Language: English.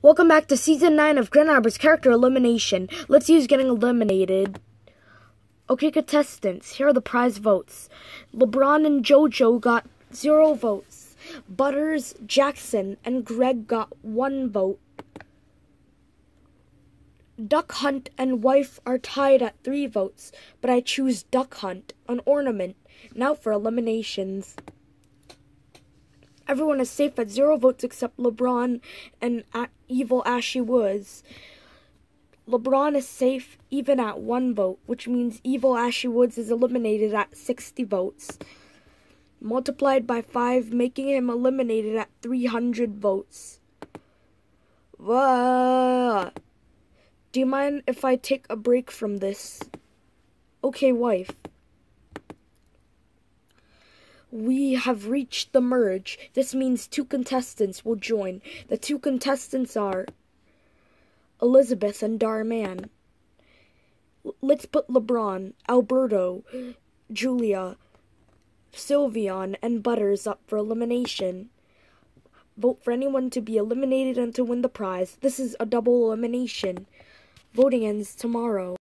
Welcome back to season 9 of Grand character elimination. Let's use getting eliminated. Okay, contestants, here are the prize votes. LeBron and JoJo got zero votes. Butters, Jackson, and Greg got one vote. Duck Hunt and Wife are tied at three votes, but I choose Duck Hunt, an ornament. Now for eliminations. Everyone is safe at zero votes except LeBron and Evil Ashy Woods. LeBron is safe even at one vote, which means Evil Ashy Woods is eliminated at 60 votes. Multiplied by 5, making him eliminated at 300 votes. Whoa. Do you mind if I take a break from this? Okay, wife. We have reached the merge. This means two contestants will join. The two contestants are Elizabeth and Darman. Let's put LeBron, Alberto, Giulia, Sylveon, and Butters up for elimination. Vote for anyone to be eliminated and to win the prize. This is a double elimination. Voting ends tomorrow.